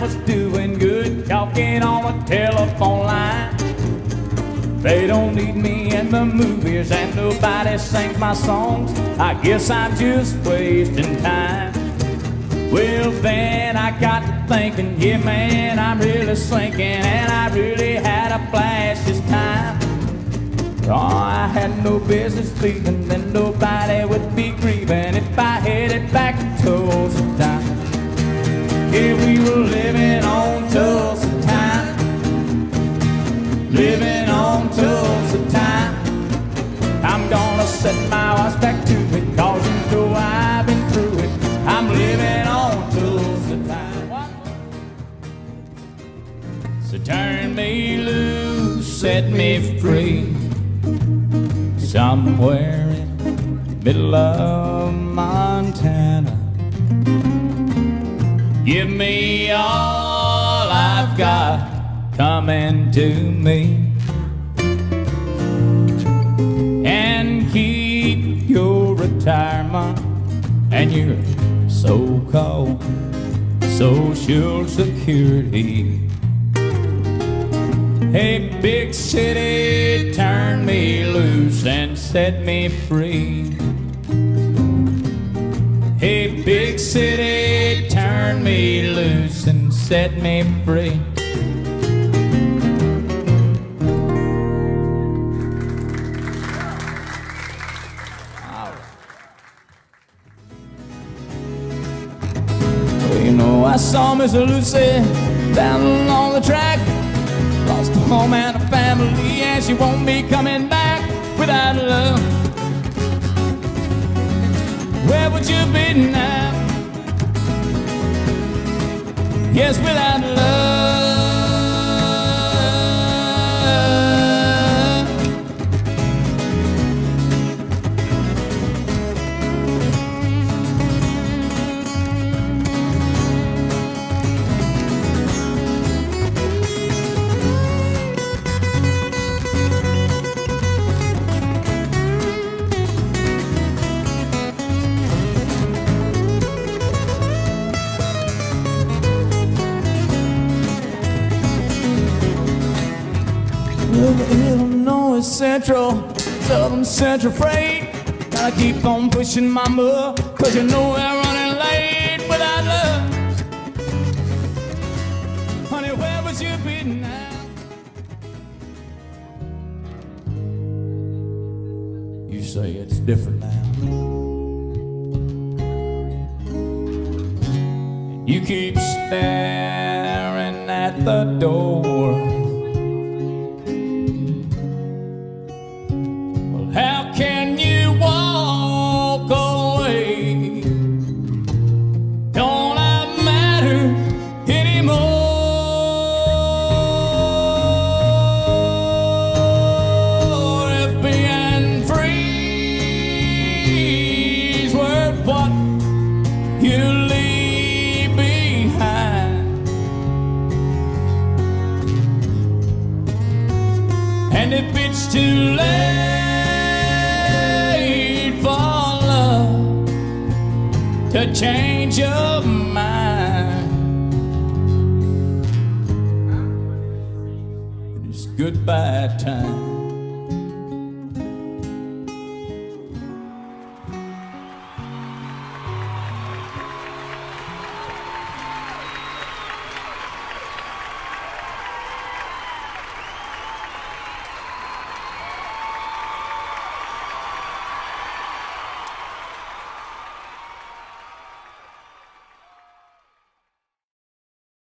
was doing good, talking on the telephone line. They don't need me in the movies, and nobody sings my songs. I guess I'm just wasting time. Well, then I got to thinking, yeah, man, I'm really sinking, and I really had a blast this time. Oh, I had no business leaving, then nobody would be grieving if I headed back turn me loose, set me free somewhere in the middle of Montana. Give me all I've got coming to me. And keep your retirement and your so-called social security. Hey, big city, turn me loose and set me free. Hey, big city, turn me loose and set me free. You know, I saw Miss Lucy down along the track. Home and a family, and she won't be coming back without love. Where would you be now? Yes, without love. Illinois Central, Southern Central Freight. Gotta keep on pushing my move, cause you know we're running late without love. Honey, where would you be now? You say it's different now. You keep staring at the door. Is worth what you leave behind. And if it's too late for love to change your mind, it's goodbye time.